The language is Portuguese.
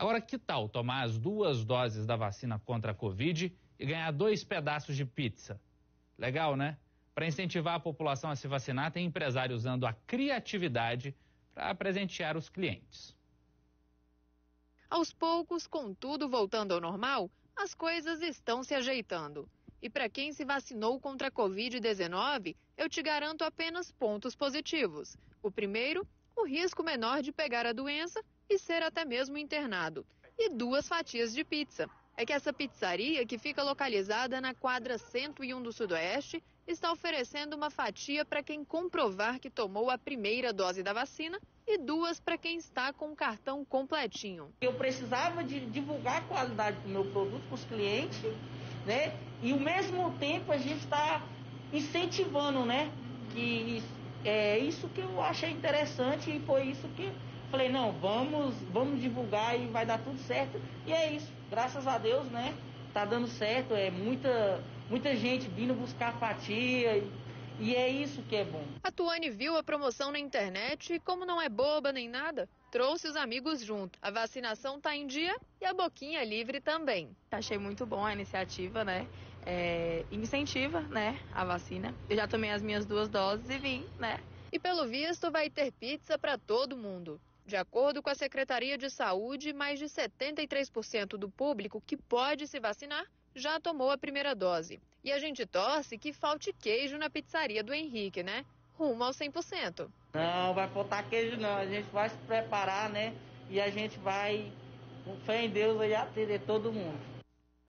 Agora, que tal tomar as duas doses da vacina contra a Covid e ganhar dois pedaços de pizza? Legal, né? Para incentivar a população a se vacinar, tem empresário usando a criatividade para presentear os clientes. Aos poucos, com tudo voltando ao normal, as coisas estão se ajeitando. E para quem se vacinou contra a Covid-19, eu te garanto apenas pontos positivos. O primeiro, o risco menor de pegar a doença e ser até mesmo internado. E duas fatias de pizza. É que essa pizzaria, que fica localizada na quadra 101 do Sudoeste, está oferecendo uma fatia para quem comprovar que tomou a primeira dose da vacina e duas para quem está com o cartão completinho. Eu precisava de divulgar a qualidade do meu produto para os clientes né? E ao mesmo tempo a gente está incentivando, né? Que é isso que eu achei interessante e foi isso que falei, não, vamos, vamos divulgar e vai dar tudo certo. E é isso, graças a Deus, né? Tá dando certo, é muita, muita gente vindo buscar fatia e, e é isso que é bom. A Tuane viu a promoção na internet e como não é boba nem nada, trouxe os amigos junto. A vacinação está em dia e a boquinha livre também. Achei muito bom a iniciativa, né? É, incentiva, né, a vacina. Eu já tomei as minhas duas doses e vim, né? E pelo visto vai ter pizza para todo mundo. De acordo com a Secretaria de Saúde, mais de 73% do público que pode se vacinar já tomou a primeira dose. E a gente torce que falte queijo na pizzaria do Henrique, né? Rumo ao 100%. Não, vai faltar queijo não. A gente vai se preparar, né? E a gente vai, com fé em Deus, aí atender todo mundo.